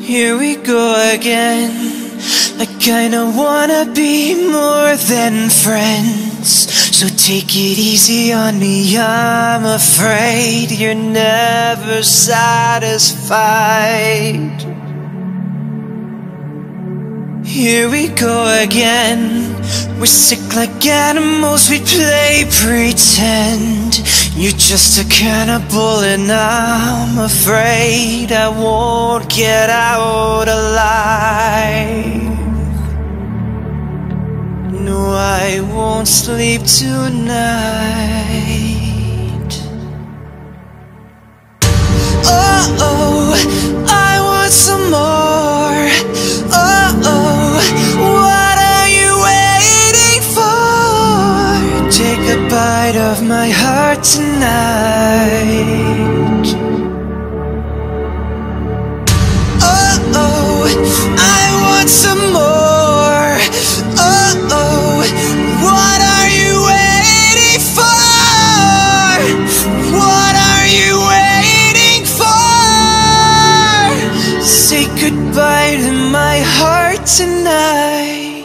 Here we go again. I kinda wanna be more than friends. So take it easy on me, I'm afraid you're never satisfied. Here we go again. We're sick like animals, we play pretend. You're just a cannibal, and I'm afraid I won't get out alive. No, I won't sleep tonight. A of my heart tonight. Oh, oh, I want some more. Oh, oh, what are you waiting for? What are you waiting for? Say goodbye to my heart tonight.